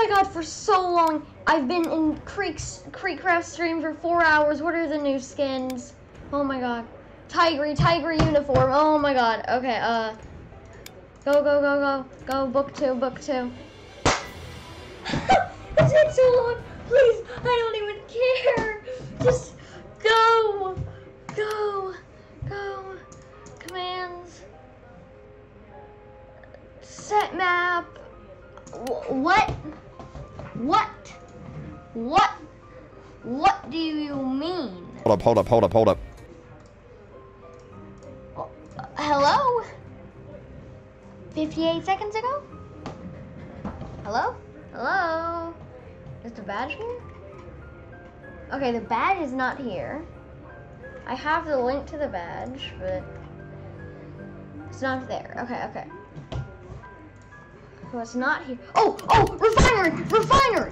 my god, for so long. I've been in Kreek's KreekCraft stream for four hours. What are the new skins? Oh my god. Tigry, Tigry uniform. Oh my god. Okay, uh. Go, go, go, go. Go, book two, book two. it's been so long. Please, I don't even care. Just go. Go. Go. Commands. Set map. Wh- What? What? What? What do you mean? Hold up, hold up, hold up, hold up. Oh, hello? 58 seconds ago? Hello? Hello? Is the badge here? Okay, the badge is not here. I have the link to the badge, but it's not there. Okay, okay. So it's not here. Oh, oh, refinery, refinery.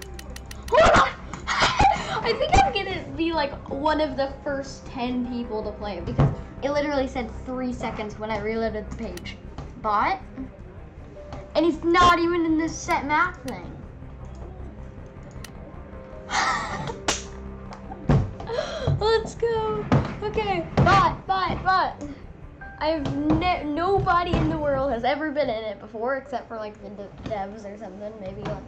Hold on. I think I'm gonna be like one of the first 10 people to play it because it literally said three seconds when I reloaded the page. Bot. And it's not even in this set map thing. Let's go. Okay, bot, bot, bot. I've ne- nobody in the world has ever been in it before, except for like the de- devs or something, maybe like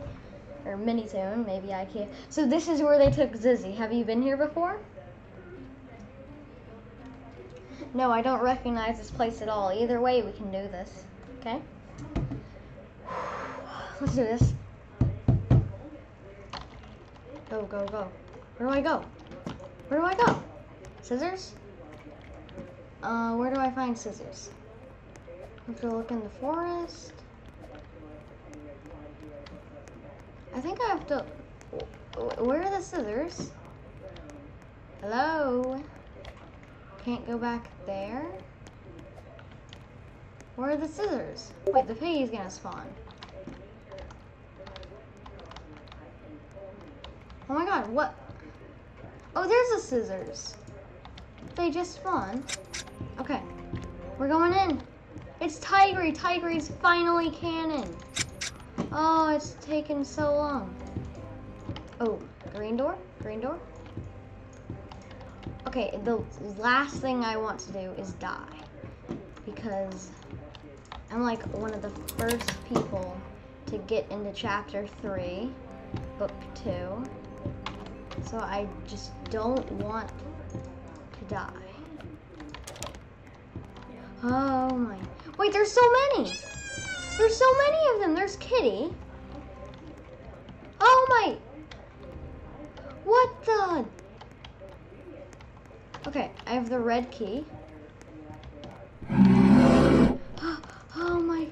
or Minitoon, maybe I can't. So this is where they took Zizzy. Have you been here before? No, I don't recognize this place at all. Either way, we can do this. Okay? Let's do this. Go, go, go. Where do I go? Where do I go? Scissors? Uh, where do I find scissors? I have to look in the forest. I think I have to. Where are the scissors? Hello? Can't go back there? Where are the scissors? Wait, the piggy's gonna spawn. Oh my god, what? Oh, there's the scissors. They just spawned. Okay, we're going in. It's Tigry. Tigry's finally canon. Oh, it's taken so long. Oh, green door? Green door? Okay, the last thing I want to do is die. Because I'm like one of the first people to get into chapter 3, book 2. So I just don't want die. Oh my. Wait, there's so many! There's so many of them. There's Kitty. Oh my. What the? Okay, I have the red key. Oh my.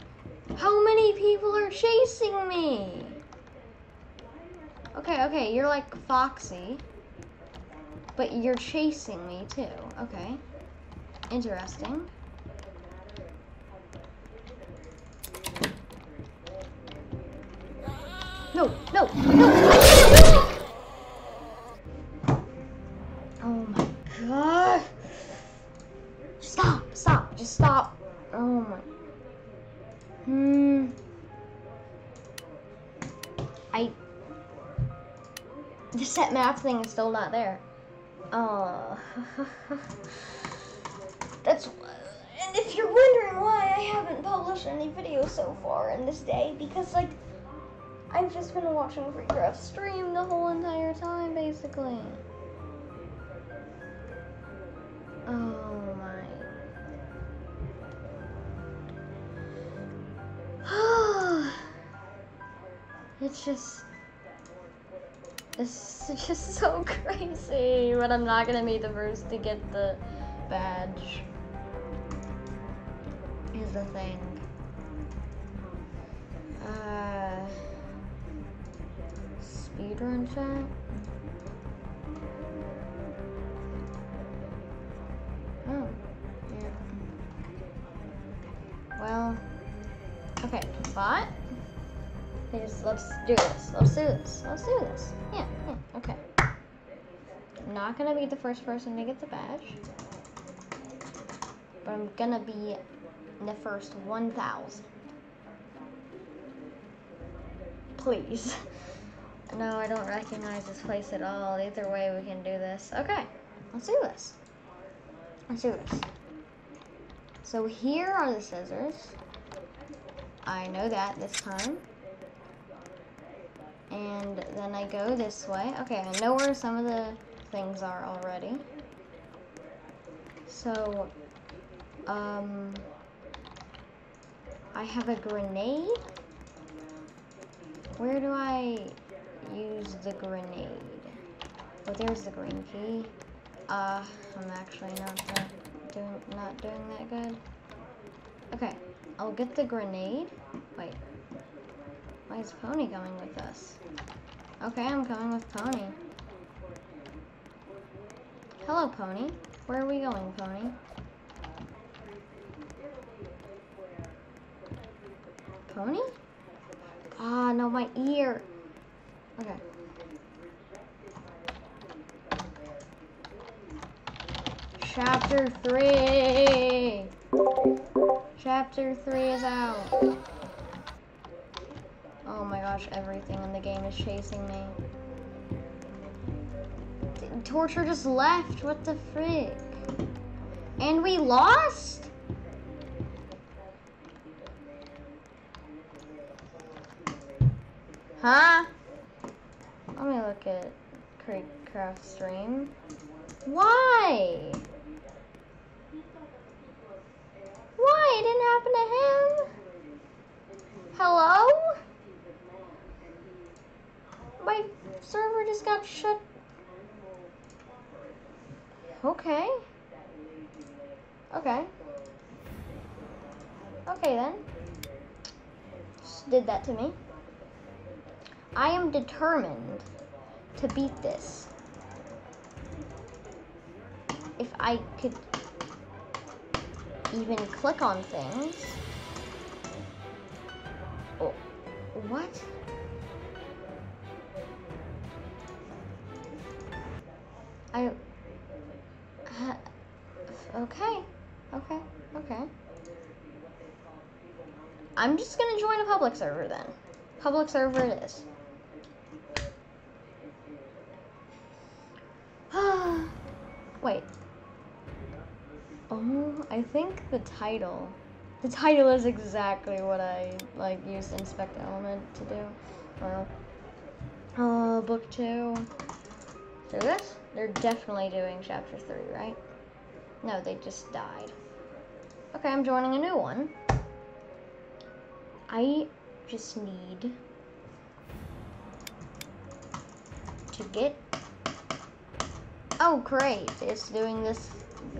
How many people are chasing me? Okay, okay, you're like Foxy. But you're chasing me too. Okay. Interesting. No, no, no! Oh my god! Stop, stop, just stop. Oh my. Hmm. I. The set map thing is still not there. Oh. That's. And if you're wondering why I haven't published any videos so far in this day, because, like, I've just been watching KreekCraft stream the whole entire time, basically. Oh my. it's just. It's just so crazy, but I'm not gonna be the first to get the badge. Is the thing. Uh. Speedrun chat? Oh, yeah. Well, okay, bot. Let's, let's do this. Let's do this. Let's do this. Yeah, yeah, okay. I'm not gonna be the first person to get the badge, but I'm gonna be the first 1,000. Please. No, I don't recognize this place at all. Either way, we can do this. Okay, let's do this. Let's do this. So here are the scissors. I know that this time. And then I go this way. Okay, I know where some of the things are already. So, um, I have a grenade. Where do I use the grenade? Oh, there's the green key. Uh, I'm actually not doing not doing that good. Okay, I'll get the grenade. Wait, why is Pony going with us? Okay, I'm coming with Pony. Hello, Pony. Where are we going, Pony? Pony? Ah, no, my ear. Okay. Chapter 3! Chapter 3 is out. Oh my gosh, everything in the game is chasing me. Torcher just left, what the frick? And we lost? Huh? Let me look at Craft stream. Why? Why? It didn't happen to him? Hello? My server just got shut. Okay. Okay. Okay then. Just did that to me. I am determined to beat this. If I could even click on things. Oh, what? Public server then. Public server it is. Wait. Oh, I think the title. The title is exactly what I like used inspect element to do. Or uh, book two. So this, they're definitely doing chapter three, right? No, they just died. Okay, I'm joining a new one. I just need to get Oh, great. It's doing this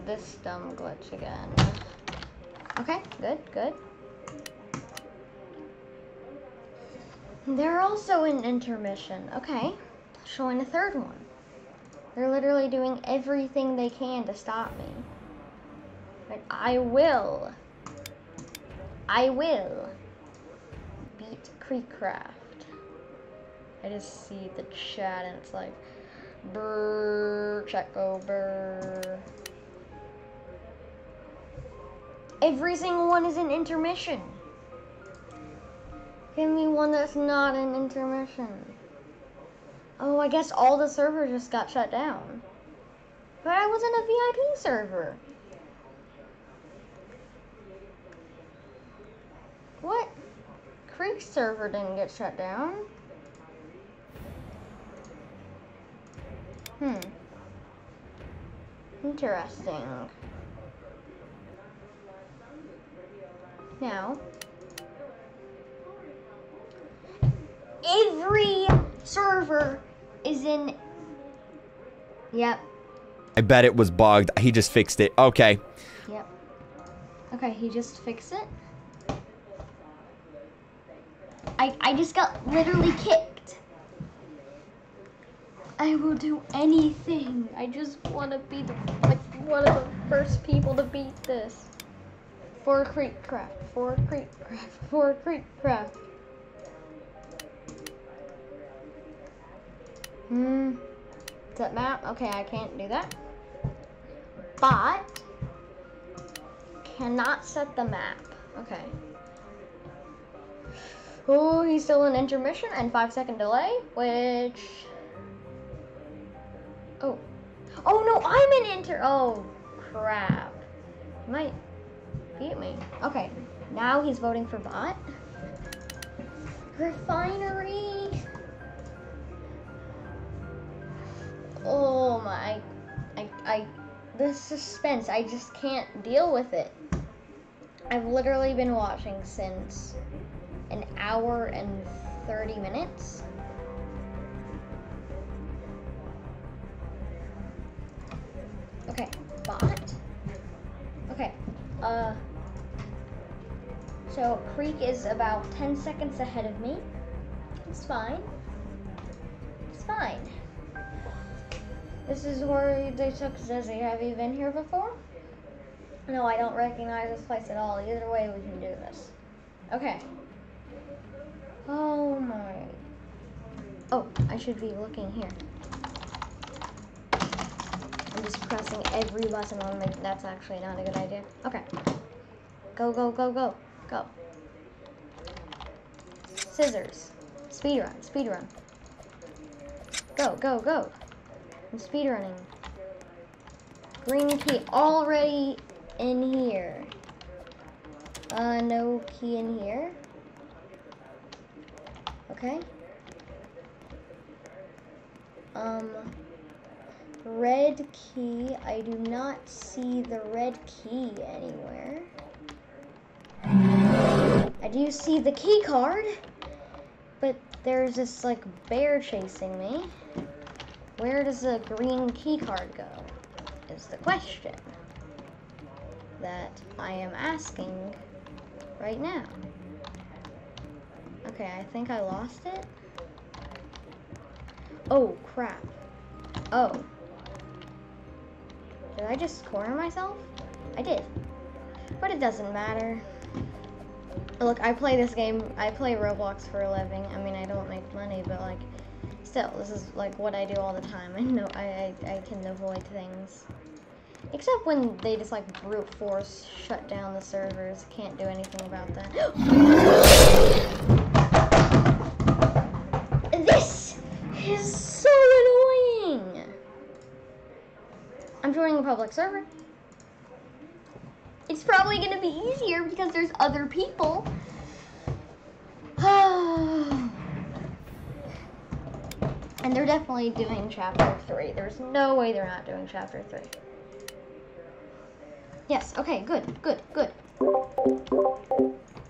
this dumb glitch again. Okay, good, good. They're also in intermission. Okay, showing a third one. They're literally doing everything they can to stop me. But I will. I will beat KreekCraft. I just see the chat and it's like, Brr, check over. Every single one is an intermission. Give me one that's not an intermission. Oh, I guess all the servers just got shut down. But I was in a VIP server. What? Kreek server didn't get shut down. Hmm. Interesting. Now, every server is in. Yep. I bet it was bugged. He just fixed it. Okay. Yep. Okay, he just fixed it. I I just got literally kicked. I will do anything. I just want to be the, like one of the first people to beat this. For KreekCraft, for KreekCraft, for KreekCraft. Hmm. Set map. Okay, I can't do that. But cannot set the map. Okay. Oh, he's still in intermission and five second delay, which. Oh. Oh no, I'm in inter. Oh, crap. He might beat me. Okay, now he's voting for bot. Refinery. Oh my. I, I, the suspense, I just can't deal with it. I've literally been watching since an hour and 30 minutes. Okay, bot. Okay, uh, so Kreek is about 10 seconds ahead of me. It's fine. It's fine. This is where they took Zizzy. Have you been here before? No, I don't recognize this place at all. Either way, we can do this. Okay. Oh my. Oh, I should be looking here. I'm just pressing every button on my. That's actually not a good idea. Okay. Go, go, go, go, go. Scissors. Speed run, speed run. Go, go, go. I'm speed running. Green key already in here. Uh, no key in here. Okay. Um, red key. I do not see the red key anywhere. I do see the key card, but there's this like bear chasing me. Where does the green key card go? Is the question that I am asking right now. Okay, I think I lost it. Oh, crap. Oh. Did I just corner myself? I did. But it doesn't matter. Look, I play this game, I play Roblox for a living. I mean, I don't make money, but like, still, this is like what I do all the time. I know I, I, I can avoid things. Except when they just like brute force shut down the servers. Can't do anything about that. this is so annoying. I'm joining a public server. It's probably gonna be easier because there's other people. and they're definitely doing chapter three. There's no way they're not doing chapter three. Yes, okay, good, good, good.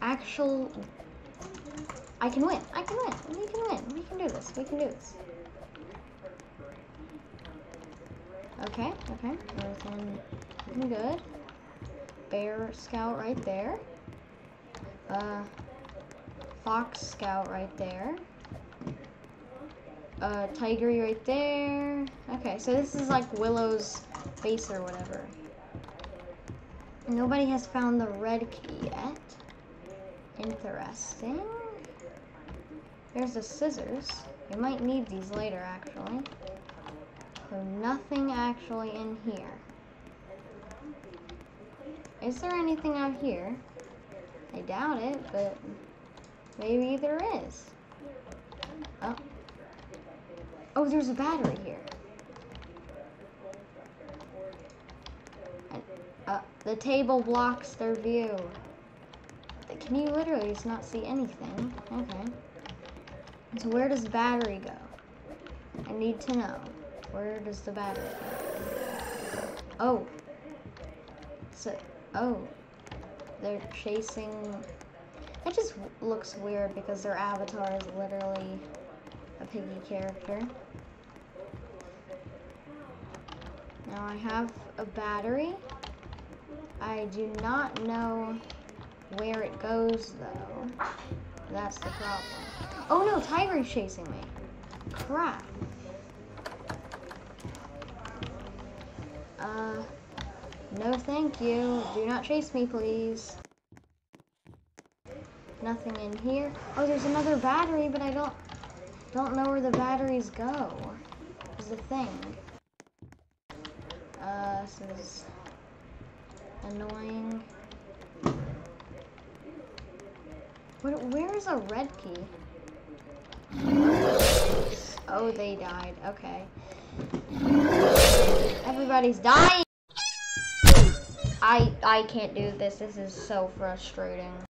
Actual... I can win, I can win, we can win, we can do this, we can do this. Okay, okay, good. Bear Scout right there. Uh, Fox Scout right there. Uh, Tigry right there. Okay, so this is like Willow's face or whatever. Nobody has found the red key yet. Interesting. There's the scissors. You might need these later, actually. So nothing actually in here. Is there anything out here? I doubt it, but maybe there is. Oh. Oh, there's a battery here. Uh, the table blocks their view. Can you literally just not see anything? Okay. So where does the battery go? I need to know. Where does the battery go? Oh. So, oh. They're chasing... That just looks weird because their avatar is literally a piggy character. Now I have a battery. I do not know where it goes, though. That's the problem. Oh no, Tiger's chasing me. Crap. Uh, no thank you. Do not chase me, please. Nothing in here. Oh, there's another battery, but I don't don't know where the batteries go. Is the thing. Uh, this is annoying. What, where is a red key? Oh, they died. Okay. Everybody's dying. I I can't do this. This is so frustrating.